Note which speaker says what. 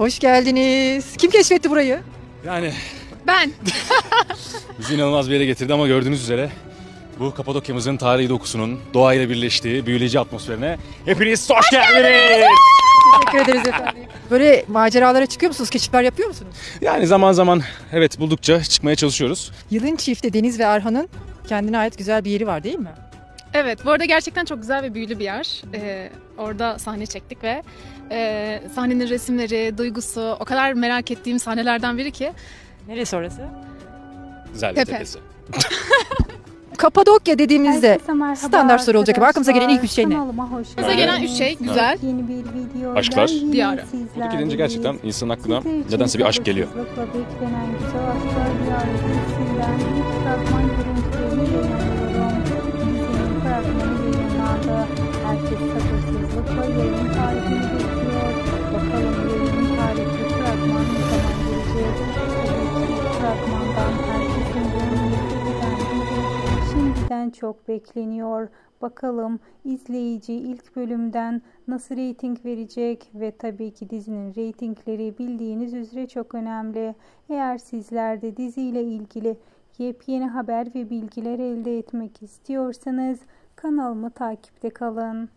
Speaker 1: Hoş geldiniz. Kim keşfetti burayı?
Speaker 2: Yani
Speaker 3: Ben.
Speaker 2: bizi inanılmaz bir yere getirdi ama gördüğünüz üzere bu Kapadokya'mızın tarihi dokusunun doğayla birleştiği büyüleyici atmosferine hepiniz hoş geldiniz.
Speaker 1: Teşekkür ederiz efendim. Böyle maceralara çıkıyor musunuz? Keşifler yapıyor musunuz?
Speaker 2: Yani zaman zaman evet buldukça çıkmaya çalışıyoruz.
Speaker 1: Yılın çifti Deniz ve Erhan'ın kendine ait güzel bir yeri var değil mi?
Speaker 3: Evet, bu arada gerçekten çok güzel ve büyülü bir yer. Ee, orada sahne çektik ve e, sahnenin resimleri, duygusu o kadar merak ettiğim sahnelerden biri ki.
Speaker 1: Neresi orası?
Speaker 2: Güzel
Speaker 3: Tepe.
Speaker 2: tepesi.
Speaker 1: Kapadokya dediğimizde
Speaker 4: Herkese merhaba
Speaker 1: standart soru olacak ama aklımıza gelen ilk üç şey ne?
Speaker 4: Kanalıma hoş
Speaker 3: Bize gelen üç şey güzel.
Speaker 4: Yeni bir video
Speaker 2: Aşklar.
Speaker 3: Diyarı.
Speaker 2: Buradaki gelince gerçekten insanın aklına nedense bir aşk geliyor.
Speaker 4: beklenen güzel aşklar diyarı dizisinden ilk fragman görüntülerini Herkes sabırsızlıkla yayın tarihini bekliyor. Bakalım yayın tarihi fragman ne zaman gelecek? Tabii ki fragmandan herkesin gönlünü şimdiden çok bekleniyor. Bakalım izleyici ilk bölümden nasıl reyting verecek ve tabii ki dizinin reytingleri bildiğiniz üzere çok önemli. Eğer sizler de diziyle ilgili yepyeni haber ve bilgiler elde etmek istiyorsanız kanalımı takipte kalın.